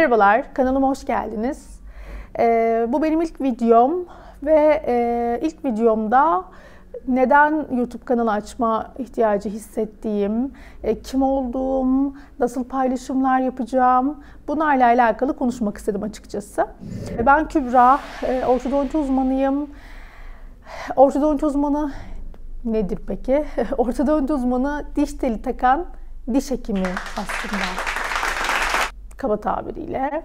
Merhabalar, kanalıma hoş geldiniz. Ee, bu benim ilk videom ve e, ilk videomda neden YouTube kanalı açma ihtiyacı hissettiğim, e, kim olduğum, nasıl paylaşımlar yapacağım bunlarla alakalı konuşmak istedim açıkçası. Ben Kübra, e, ortodonti uzmanıyım. Ortodonti uzmanı nedir peki? ortodonti uzmanı diş teli takan diş hekimi aslında kaba tabiriyle.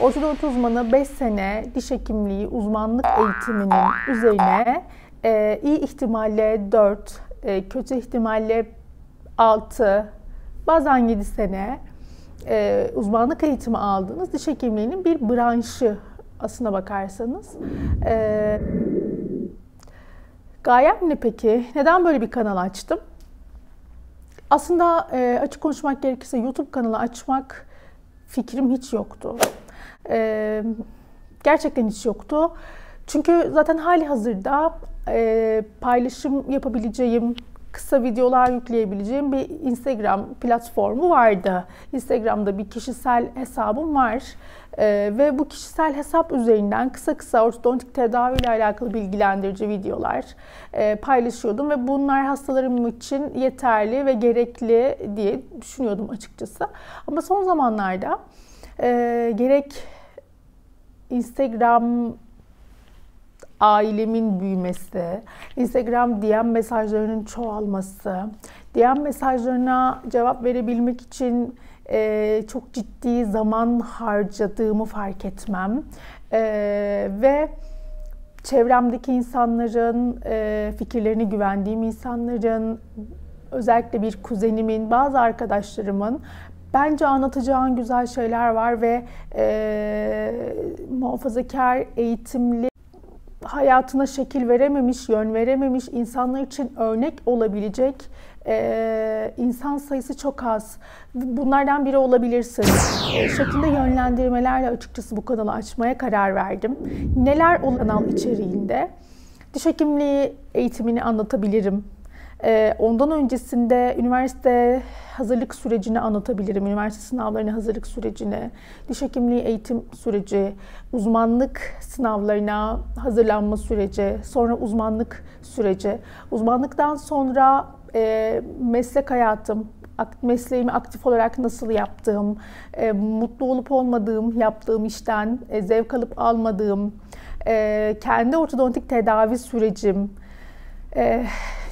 Ortodonti uzmanı 5 sene diş hekimliği uzmanlık eğitiminin üzerine e, iyi ihtimalle 4, e, kötü ihtimalle 6, bazen 7 sene e, uzmanlık eğitimi aldığınız diş hekimliğinin bir branşı aslına bakarsanız. E, gayem ne peki? Neden böyle bir kanal açtım? Aslında e, açık konuşmak gerekirse YouTube kanalı açmak fikrim hiç yoktu. E, gerçekten hiç yoktu. Çünkü zaten hali hazırda e, paylaşım yapabileceğim, kısa videolar yükleyebileceğim bir Instagram platformu vardı. Instagram'da bir kişisel hesabım var. Ee, ve bu kişisel hesap üzerinden kısa kısa ortodontik tedavi ile alakalı bilgilendirici videolar e, paylaşıyordum ve bunlar hastalarım için yeterli ve gerekli diye düşünüyordum açıkçası. Ama son zamanlarda e, gerek Instagram ailemin büyümesi, Instagram DM mesajlarının çoğalması, DM mesajlarına cevap verebilmek için e, çok ciddi zaman harcadığımı fark etmem. E, ve çevremdeki insanların, e, fikirlerine güvendiğim insanların, özellikle bir kuzenimin, bazı arkadaşlarımın bence anlatacağın güzel şeyler var ve e, muhafazakar, eğitimli hayatına şekil verememiş, yön verememiş insanlar için örnek olabilecek e, insan sayısı çok az. Bunlardan biri olabilirsin. E, şekilde yönlendirmelerle açıkçası bu kanalı açmaya karar verdim. Neler o içeriğinde? Diş hekimliği eğitimini anlatabilirim. E, ondan öncesinde üniversite hazırlık sürecini anlatabilirim. Üniversite sınavlarına hazırlık sürecini, diş hekimliği eğitim süreci, uzmanlık sınavlarına hazırlanma süreci, sonra uzmanlık süreci. Uzmanlıktan sonra e, meslek hayatım, mesleğimi aktif olarak nasıl yaptığım, e, mutlu olup olmadığım, yaptığım işten e, zevk alıp almadığım, e, kendi ortodontik tedavi sürecim,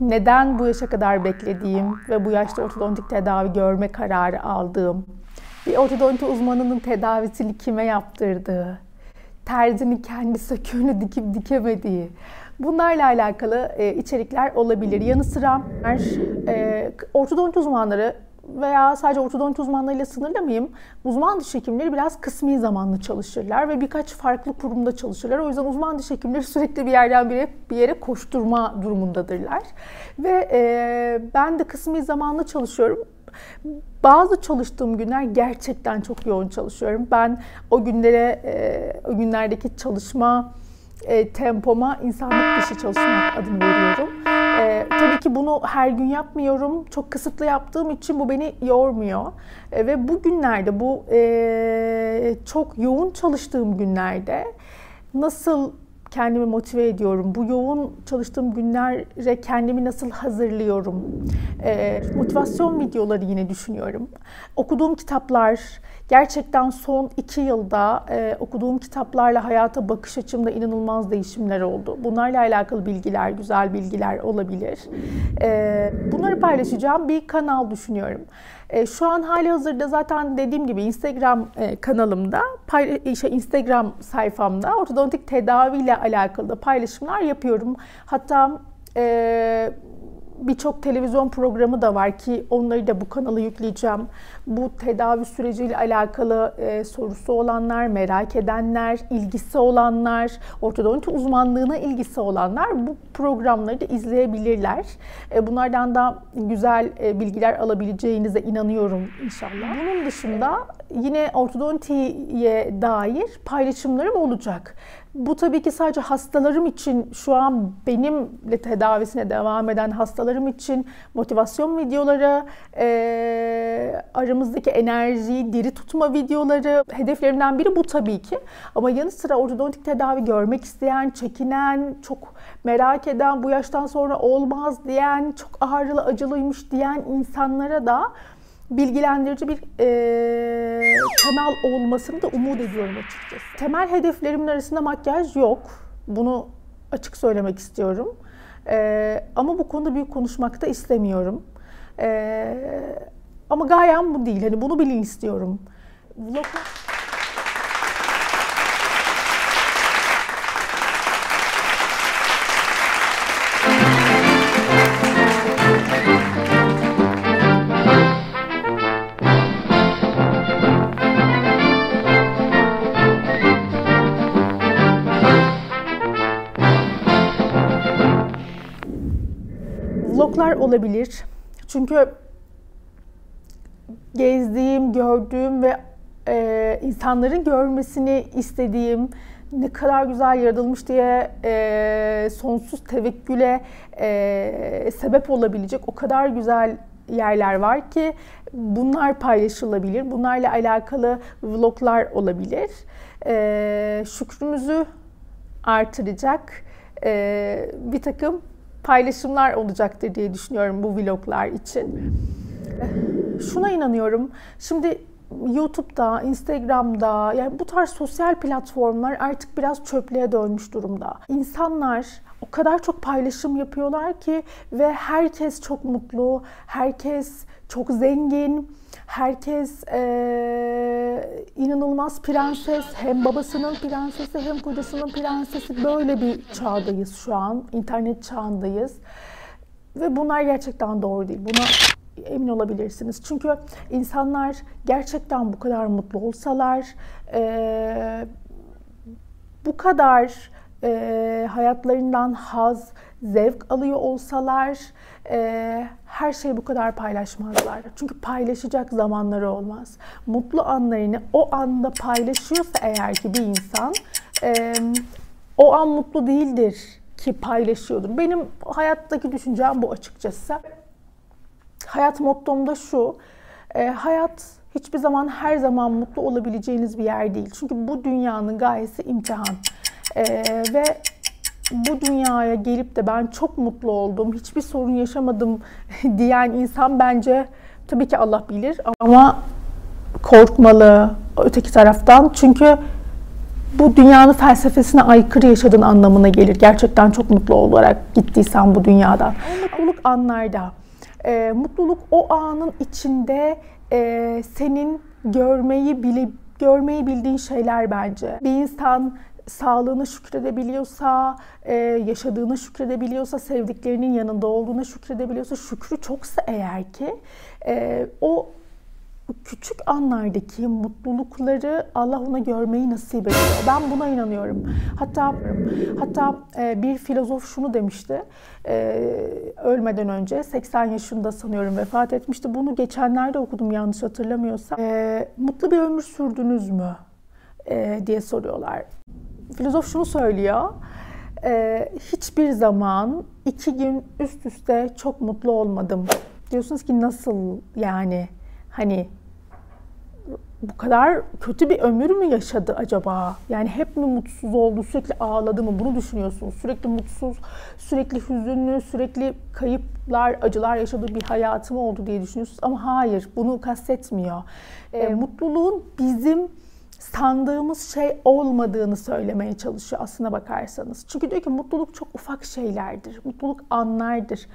neden bu yaşa kadar beklediğim ve bu yaşta ortodontik tedavi görme kararı aldığım, bir ortodonti uzmanının tedavisini kime yaptırdığı, terzinin kendi söküğünü dikip dikemediği, bunlarla alakalı e, içerikler olabilir. Yanı sıra e, ortodonti uzmanları veya sadece ortodonti uzmanlarıyla sınırlı mıyım? Uzman diş hekimleri biraz kısmi zamanlı çalışırlar ve birkaç farklı kurumda çalışırlar. O yüzden uzman diş hekimleri sürekli bir yerden bir yere, bir yere koşturma durumundadırlar. Ve e, ben de kısmi zamanlı çalışıyorum. Bazı çalıştığım günler gerçekten çok yoğun çalışıyorum. Ben o günlere, e, o günlerdeki çalışma e, tempoma insanlık dışı çalışmak adını veriyorum. E, tabii ki bunu her gün yapmıyorum. Çok kısıtlı yaptığım için bu beni yormuyor. E, ve bu günlerde, bu e, çok yoğun çalıştığım günlerde nasıl kendimi motive ediyorum? Bu yoğun çalıştığım günlere kendimi nasıl hazırlıyorum? E, motivasyon videoları yine düşünüyorum. Okuduğum kitaplar, gerçekten son iki yılda e, okuduğum kitaplarla hayata bakış açımda inanılmaz değişimler oldu. Bunlarla alakalı bilgiler, güzel bilgiler olabilir. E, bunları paylaşacağım bir kanal düşünüyorum. E, şu an hali hazırda zaten dediğim gibi Instagram e, kanalımda, pay, işte Instagram sayfamda ortodontik tedavi ile alakalı da paylaşımlar yapıyorum. Hatta e, birçok televizyon programı da var ki onları da bu kanala yükleyeceğim. Bu tedavi süreciyle alakalı e, sorusu olanlar, merak edenler, ilgisi olanlar, ortodonti uzmanlığına ilgisi olanlar bu programları da izleyebilirler. E, bunlardan da güzel e, bilgiler alabileceğinize inanıyorum inşallah. Bunun dışında yine ortodontiye dair paylaşımlarım olacak. Bu tabii ki sadece hastalarım için şu an benimle tedavisine devam eden hastalarım için motivasyon videoları, e, aramızdaki enerjiyi diri tutma videoları hedeflerimden biri bu tabii ki. Ama yanı sıra ortodontik tedavi görmek isteyen, çekinen, çok merak eden, bu yaştan sonra olmaz diyen, çok ağrılı acılıymış diyen insanlara da bilgilendirici bir e, kanal olmasını da umut ediyorum açıkçası. Temel hedeflerimin arasında makyaj yok. Bunu açık söylemek istiyorum. E, ama bu konuda büyük konuşmak da istemiyorum. E, ama gayem bu değil. Hani bunu bilin istiyorum. Vlog... olabilir. Çünkü gezdiğim, gördüğüm ve e, insanların görmesini istediğim ne kadar güzel yaratılmış diye e, sonsuz tevekküle e, sebep olabilecek o kadar güzel yerler var ki bunlar paylaşılabilir. Bunlarla alakalı vloglar olabilir. E, şükrümüzü artıracak e, bir takım paylaşımlar olacaktır diye düşünüyorum bu vloglar için. Şuna inanıyorum. Şimdi YouTube'da, Instagram'da yani bu tarz sosyal platformlar artık biraz çöplüğe dönmüş durumda. İnsanlar o kadar çok paylaşım yapıyorlar ki ve herkes çok mutlu, herkes çok zengin, herkes e, inanılmaz prenses, hem babasının prensesi hem kocasının prensesi böyle bir çağdayız şu an, internet çağındayız. Ve bunlar gerçekten doğru değil. Buna emin olabilirsiniz. Çünkü insanlar gerçekten bu kadar mutlu olsalar, e, bu kadar e, hayatlarından haz, zevk alıyor olsalar e, her şeyi bu kadar paylaşmazlar. Çünkü paylaşacak zamanları olmaz. Mutlu anlarını o anda paylaşıyorsa eğer ki bir insan e, o an mutlu değildir ki paylaşıyordur. Benim hayattaki düşüncem bu açıkçası. Hayat mottom da şu. E, hayat hiçbir zaman her zaman mutlu olabileceğiniz bir yer değil. Çünkü bu dünyanın gayesi imtihan. E, ve bu dünyaya gelip de ben çok mutlu oldum, hiçbir sorun yaşamadım diyen insan bence tabii ki Allah bilir ama korkmalı öteki taraftan. Çünkü bu dünyanın felsefesine aykırı yaşadığın anlamına gelir. Gerçekten çok mutlu olarak gittiysen bu dünyadan. Mutluluk anlarda. E, mutluluk o anın içinde e, senin görmeyi bile görmeyi bildiğin şeyler bence. Bir insan sağlığına şükredebiliyorsa, e, yaşadığına şükredebiliyorsa, sevdiklerinin yanında olduğuna şükredebiliyorsa, şükrü çoksa eğer ki e, o küçük anlardaki mutlulukları Allah ona görmeyi nasip ediyor. Ben buna inanıyorum. Hatta hatta e, bir filozof şunu demişti. Ölmeden önce 80 yaşında sanıyorum vefat etmişti. Bunu geçenlerde okudum yanlış hatırlamıyorsam. Mutlu bir ömür sürdünüz mü? diye soruyorlar filozof şunu söylüyor. E, hiçbir zaman iki gün üst üste çok mutlu olmadım. Diyorsunuz ki nasıl yani hani bu kadar kötü bir ömür mü yaşadı acaba? Yani hep mi mutsuz oldu, sürekli ağladı mı? Bunu düşünüyorsunuz. Sürekli mutsuz, sürekli hüzünlü, sürekli kayıplar, acılar yaşadığı bir hayatı mı oldu diye düşünüyorsunuz. Ama hayır, bunu kastetmiyor. E, mutluluğun bizim sandığımız şey olmadığını söylemeye çalışıyor aslına bakarsanız. Çünkü diyor ki mutluluk çok ufak şeylerdir. Mutluluk anlardır.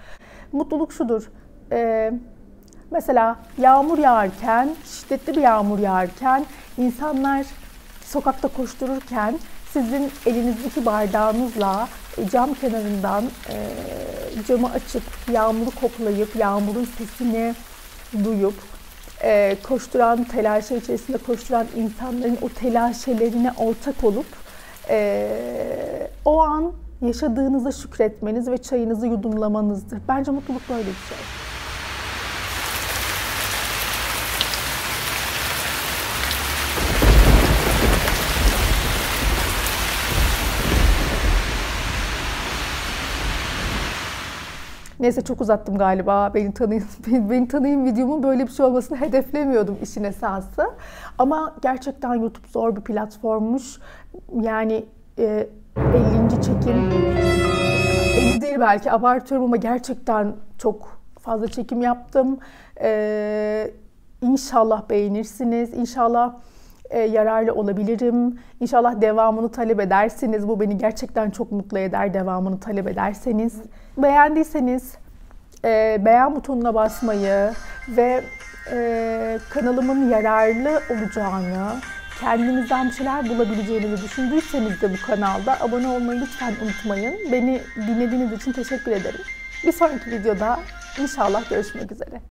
Mutluluk şudur. E, mesela yağmur yağarken, şiddetli bir yağmur yağarken insanlar sokakta koştururken sizin elinizdeki bardağınızla cam kenarından e, camı açıp yağmuru koklayıp yağmurun sesini duyup e, koşturan, telaşe içerisinde koşturan insanların o telaşelerine ortak olup e, o an yaşadığınıza şükretmeniz ve çayınızı yudumlamanızdır. Bence mutluluk böyle bir şey. Neyse çok uzattım galiba. Beni tanıyın, beni tanıyın videomun böyle bir şey olmasını hedeflemiyordum işin esası. Ama gerçekten YouTube zor bir platformmuş. Yani e, 50. çekim 50 değil belki abartıyorum ama gerçekten çok fazla çekim yaptım. Ee, inşallah beğenirsiniz. İnşallah e, yararlı olabilirim. İnşallah devamını talep edersiniz. Bu beni gerçekten çok mutlu eder devamını talep ederseniz. Beğendiyseniz e, beğen butonuna basmayı ve e, kanalımın yararlı olacağını, kendinizden bir şeyler bulabileceğinizi düşündüyseniz de bu kanalda abone olmayı lütfen unutmayın. Beni dinlediğiniz için teşekkür ederim. Bir sonraki videoda inşallah görüşmek üzere.